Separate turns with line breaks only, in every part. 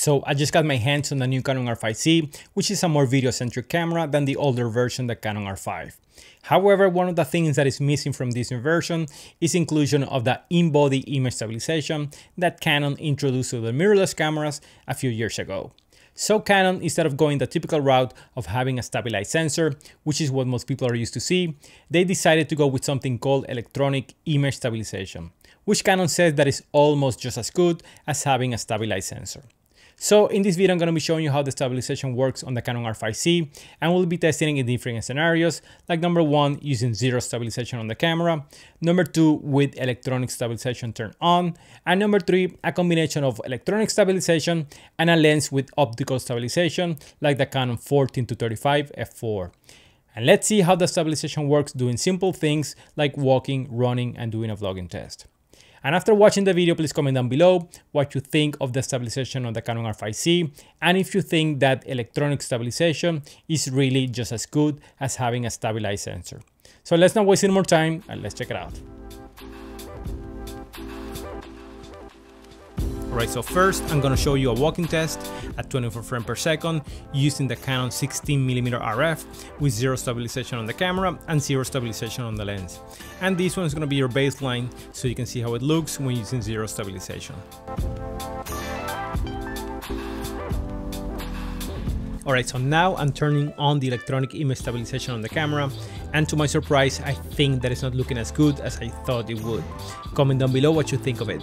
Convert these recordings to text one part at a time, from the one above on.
So I just got my hands on the new Canon R5C, which is a more video-centric camera than the older version, the Canon R5. However, one of the things that is missing from this new version is inclusion of the in-body image stabilization that Canon introduced to the mirrorless cameras a few years ago. So Canon, instead of going the typical route of having a stabilized sensor, which is what most people are used to see, they decided to go with something called electronic image stabilization, which Canon says that is almost just as good as having a stabilized sensor. So in this video, I'm going to be showing you how the stabilization works on the Canon R5C, and we'll be testing it in different scenarios, like number one, using zero stabilization on the camera, number two, with electronic stabilization turned on, and number three, a combination of electronic stabilization and a lens with optical stabilization, like the Canon 14 to 35 f4. And let's see how the stabilization works doing simple things like walking, running, and doing a vlogging test. And after watching the video, please comment down below what you think of the stabilization on the Canon R5C and if you think that electronic stabilization is really just as good as having a stabilized sensor. So let's not waste any more time and let's check it out. Alright, so first I'm gonna show you a walking test at 24 frames per second using the Canon 16mm RF with zero stabilization on the camera and zero stabilization on the lens. And this one is gonna be your baseline so you can see how it looks when using zero stabilization. Alright, so now I'm turning on the electronic image stabilization on the camera and to my surprise, I think that it's not looking as good as I thought it would. Comment down below what you think of it.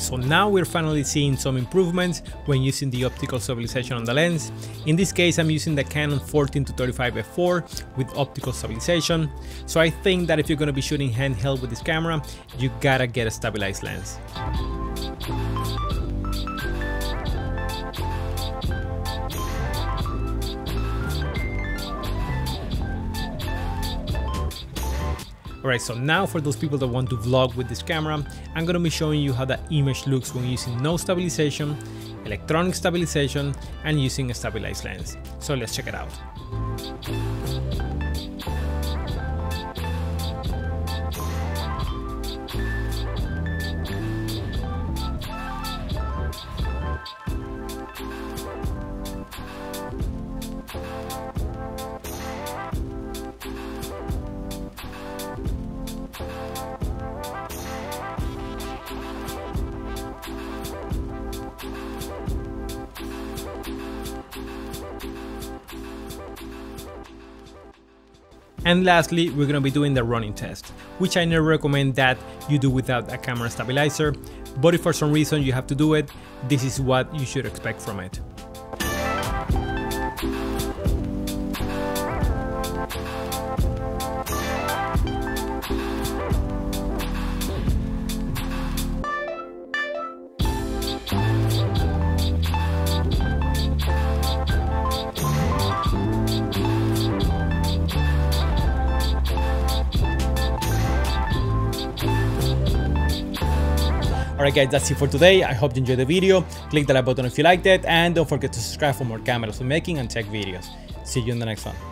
So now we're finally seeing some improvements when using the optical stabilization on the lens. In this case, I'm using the Canon 14 to 35 f4 with optical stabilization. So I think that if you're gonna be shooting handheld with this camera, you gotta get a stabilized lens. Alright, so now for those people that want to vlog with this camera, I'm gonna be showing you how the image looks when using no stabilization, electronic stabilization, and using a stabilized lens. So let's check it out. And lastly, we're gonna be doing the running test, which I never recommend that you do without a camera stabilizer, but if for some reason you have to do it, this is what you should expect from it. Alright guys, that's it for today. I hope you enjoyed the video. Click the like button if you liked it and don't forget to subscribe for more camera making and tech videos. See you in the next one.